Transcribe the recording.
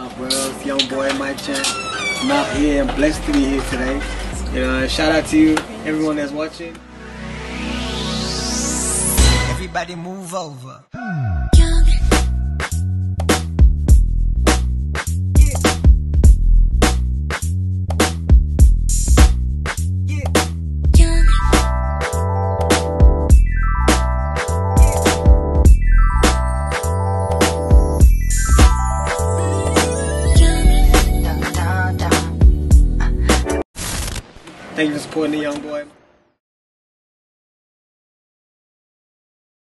up, bro? It's young boy Mike Chan. I'm out here and blessed to be here today. You know, shout out to you, everyone that's watching. Everybody move over. Thank you for supporting the young boy.